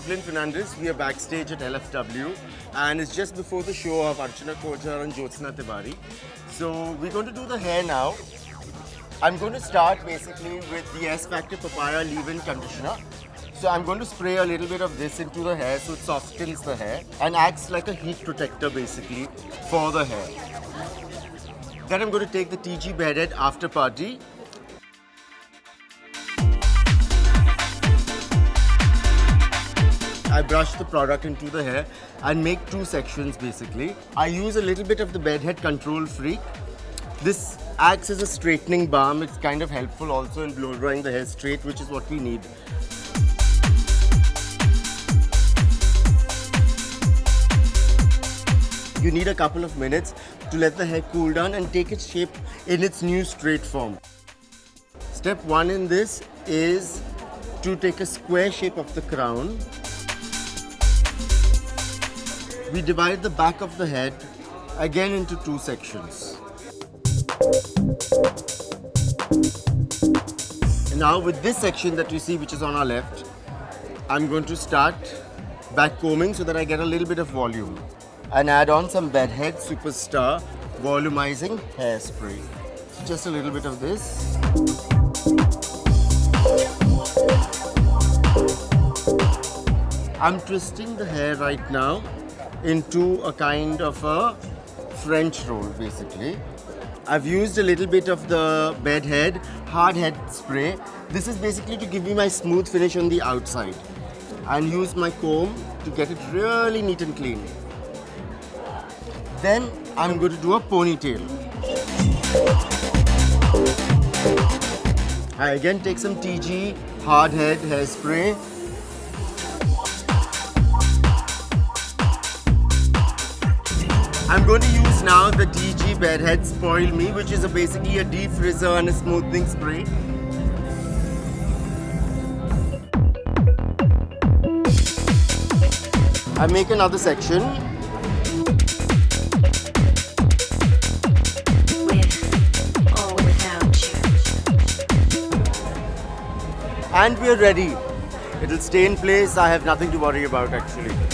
Fernandes. We are backstage at LFW and it's just before the show of Archana Kochhar and Jyotsna Tiwari. So we're going to do the hair now. I'm going to start basically with the S Factor Papaya Leave-In Conditioner. So I'm going to spray a little bit of this into the hair so it softens the hair and acts like a heat protector basically for the hair. Then I'm going to take the TIGI Bedhead After Party brush the product into the hair and make two sections basically. I use a little bit of the bedhead control freak. This acts as a straightening balm. It's kind of helpful also in blow drying the hair straight, which is what we need. You need a couple of minutes to let the hair cool down and take its shape in its new straight form. Step one in this is to take a square shape of the crown we divide the back of the head again into two sections. And now with this section that you see which is on our left, I'm going to start back combing so that I get a little bit of volume and add on some Bedhead Superstar volumizing hairspray. Just a little bit of this. I'm twisting the hair right now into a kind of a French roll basically. I've used a little bit of the bed head, hard head spray. This is basically to give me my smooth finish on the outside and use my comb to get it really neat and clean. Then I'm going to do a ponytail. I again take some TIGI hard head hairspray I'm going to use now the TIGI Bedhead Spoil Me, which is a basically a defrizzer and a smoothing spray. I make another section. And we're ready. It'll stay in place. I have nothing to worry about actually.